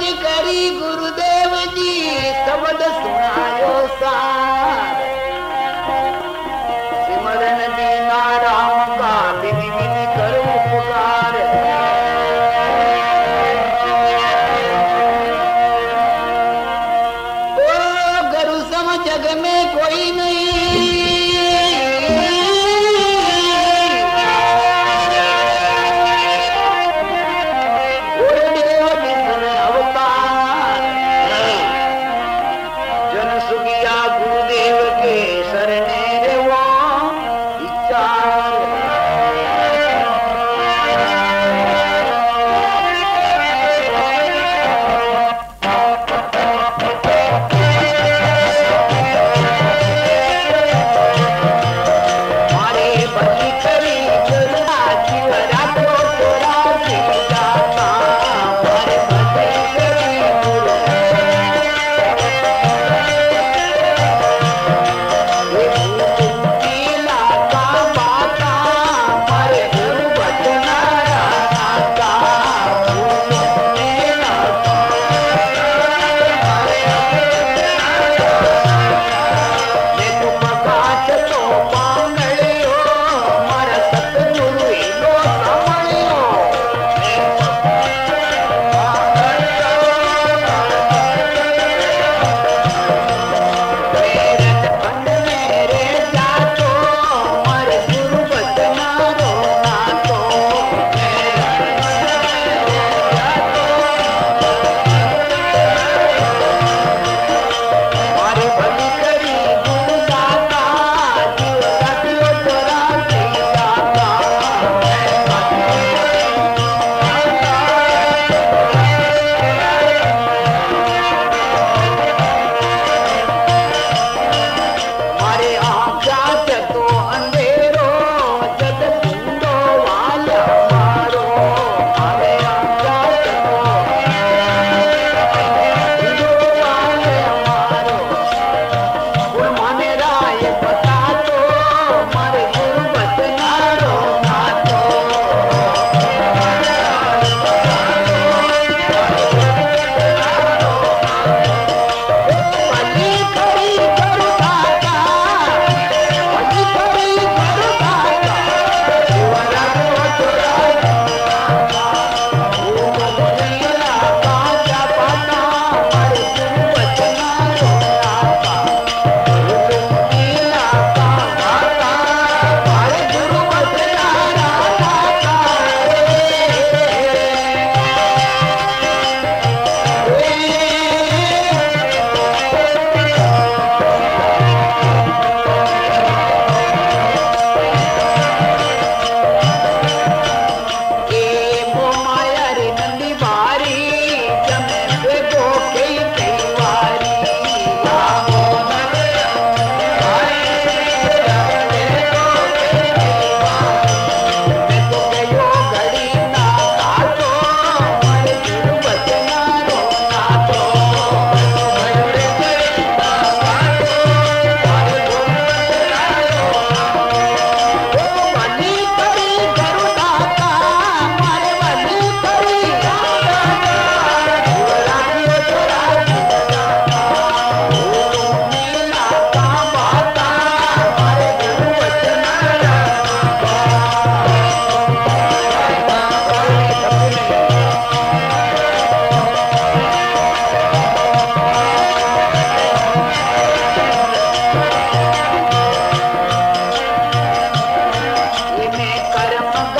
करी गुरुदेव जी, शब्द सुनायो सिमरन दीना राम का गुरु सम जग में कोई नहीं Para é